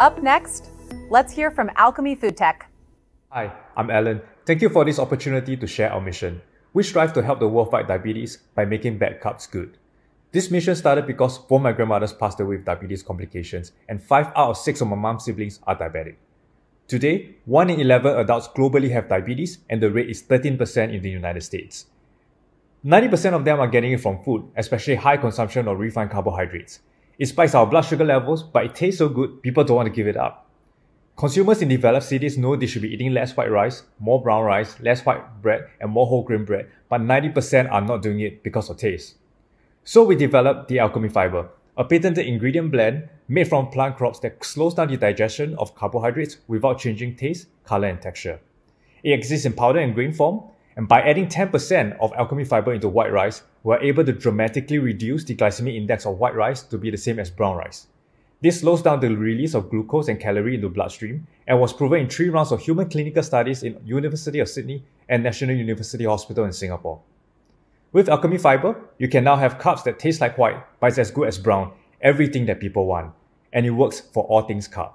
Up next, let's hear from Alchemy Food Tech. Hi, I'm Alan. Thank you for this opportunity to share our mission. We strive to help the world fight diabetes by making bad carbs good. This mission started because both my grandmothers passed away with diabetes complications, and 5 out of 6 of my mom's siblings are diabetic. Today, 1 in 11 adults globally have diabetes, and the rate is 13% in the United States. 90% of them are getting it from food, especially high consumption of refined carbohydrates. It spikes our blood sugar levels, but it tastes so good, people don't want to give it up. Consumers in developed cities know they should be eating less white rice, more brown rice, less white bread, and more whole grain bread, but 90% are not doing it because of taste. So we developed the Alchemy Fiber, a patented ingredient blend made from plant crops that slows down the digestion of carbohydrates without changing taste, color, and texture. It exists in powder and grain form, and by adding 10% of alchemy fiber into white rice, we're able to dramatically reduce the glycemic index of white rice to be the same as brown rice. This slows down the release of glucose and calorie into the bloodstream and was proven in three rounds of human clinical studies in University of Sydney and National University Hospital in Singapore. With alchemy fiber, you can now have carbs that taste like white, but it's as good as brown, everything that people want, and it works for all things carb.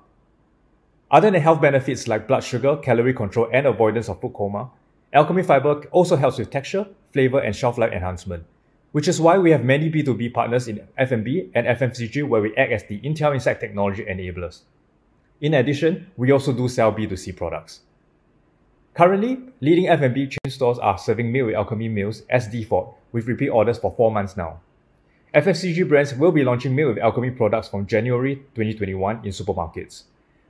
Other than health benefits like blood sugar, calorie control, and avoidance of food coma, Alchemy Fiber also helps with texture, flavor, and shelf life enhancement, which is why we have many B2B partners in F&B FMCG where we act as the Intel Inside technology enablers. In addition, we also do sell B2C products. Currently, leading F&B chain stores are serving meal with alchemy meals as default, with repeat orders for four months now. FMCG brands will be launching meal with alchemy products from January 2021 in supermarkets.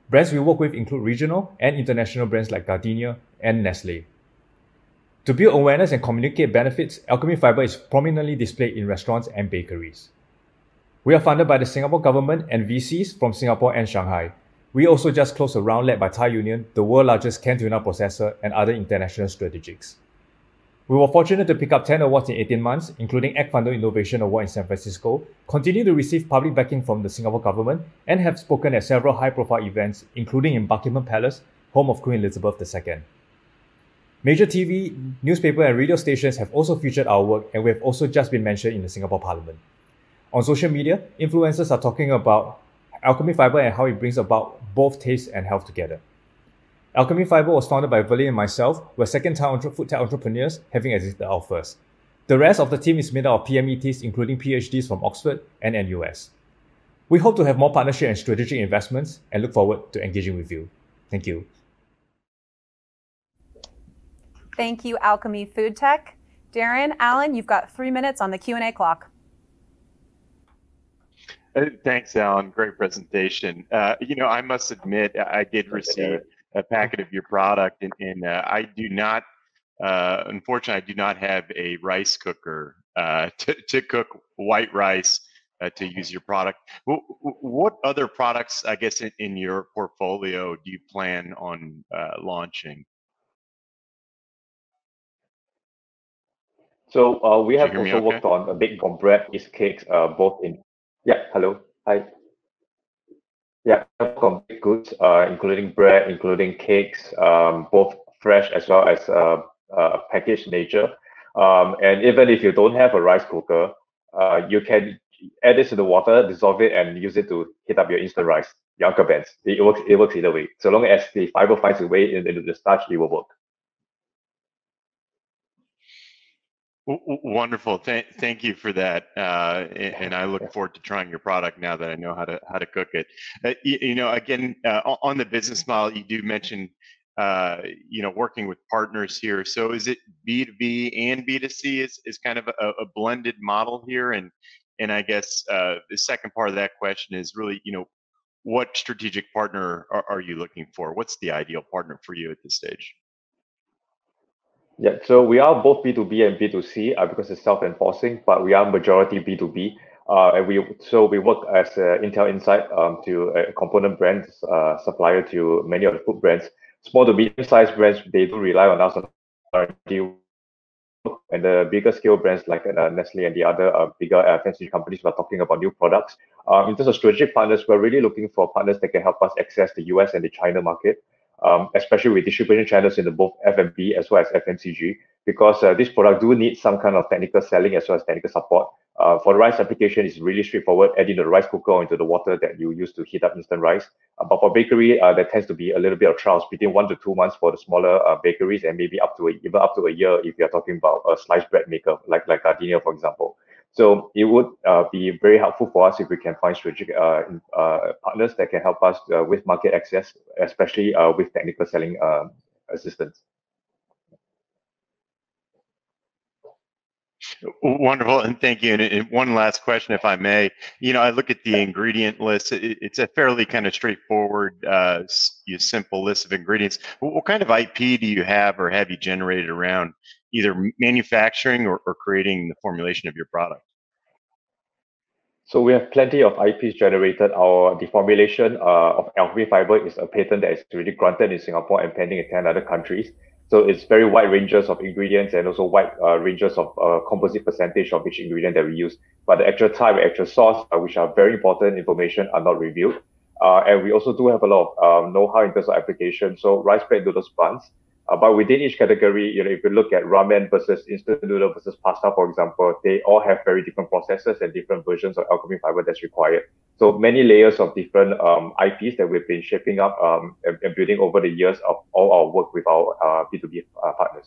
Brands we work with include regional and international brands like Gardenia and Nestle. To build awareness and communicate benefits, Alchemy Fiber is prominently displayed in restaurants and bakeries. We are funded by the Singapore government and VCs from Singapore and Shanghai. We also just closed a round led by Thai Union, the world's largest canned tuna processor, and other international strategics. We were fortunate to pick up 10 awards in 18 months, including AgFunder Innovation Award in San Francisco, continue to receive public backing from the Singapore government, and have spoken at several high profile events, including in Buckingham Palace, home of Queen Elizabeth II. Major TV, newspaper, and radio stations have also featured our work, and we have also just been mentioned in the Singapore Parliament. On social media, influencers are talking about Alchemy Fiber and how it brings about both taste and health together. Alchemy Fiber was founded by Verleen and myself. We're second-time food tech entrepreneurs, having existed out first. The rest of the team is made up of PMETs, including PhDs from Oxford and NUS. We hope to have more partnership and strategic investments and look forward to engaging with you. Thank you. Thank you, Alchemy Food Tech. Darren, Alan, you've got three minutes on the Q&A clock. Uh, thanks, Alan. Great presentation. Uh, you know, I must admit, I did receive a packet of your product, and, and uh, I do not, uh, unfortunately, I do not have a rice cooker uh, to, to cook white rice uh, to use your product. What other products, I guess, in, in your portfolio do you plan on launching? So uh, we have also okay? worked on a bake on bread, is cakes, uh, both in yeah. Hello, hi. Yeah, on baked goods, uh, including bread, including cakes, um, both fresh as well as uh, uh, packaged nature. Um, and even if you don't have a rice cooker, uh, you can add this to the water, dissolve it, and use it to heat up your instant rice, younger bands. It works. It works either way. So long as the fiber finds its way into the starch, it will work. Wonderful. Th- thank you for that. Uh, and I look forward to trying your product now that I know how to how to cook it. Uh, you, you, know, again, uh, on the business model, you do mention, uh, you know, working with partners here. So is it B two B and B two C is is kind of a, a, blended model here? And and I guess uh, the second part of that question is really, you know, what strategic partner are, are you looking for? What's the ideal partner for you at this stage? Yeah, so we are both B2B and B2C uh, because it's self-enforcing, but we are majority B2B. Uh, and we so we work as uh, Intel Inside um, to a component brand uh, supplier to many of the food brands. Small to medium-sized brands, they do rely on us on R&D. And the bigger scale brands like uh, Nestle and the other uh, bigger FMCG companies, we're talking about new products. Um, in terms of strategic partners, we're really looking for partners that can help us access the US and the China market um, especially with distribution channels in the both F&B as well as FMCG, because uh, this product do need some kind of technical selling as well as technical support Uh, for the rice application, it's really straightforward, adding the rice cooker into the water that you use to heat up instant rice. Uh, but for bakery, uh, there tends to be a little bit of trials between one to two months for the smaller uh, bakeries and maybe up to a, even up to a year if you're talking about a sliced bread maker like, like Gardenia, for example. So it would uh, be very helpful for us if we can find strategic uh, partners that can help us with market access, especially with technical selling assistance. Wonderful, and thank you. And one last question, if I may. You know, I look at the ingredient list. It's a fairly kind of straightforward, uh, simple list of ingredients. What kind of IP do you have, or have you generated around either manufacturing or, or creating the formulation of your product? So we have plenty of IPs generated. Our the formulation uh, of alchemy fiber is a patent that is already granted in Singapore and pending in 10 other countries. So it's very wide ranges of ingredients and also wide uh, ranges of uh, composite percentage of each ingredient that we use. But the actual type, actual source, uh, which are very important information, are not revealed. Uh, and we also do have a lot of um, know-how in terms of application. So rice bread noodles buns, uh, but within each category, you know, if you look at ramen versus instant noodle versus pasta, for example, they all have very different processes and different versions of alchemy fiber that's required. So many layers of different um, IPs that we've been shaping up um, and, and, building over the years of all our work with our uh, B2B uh, partners.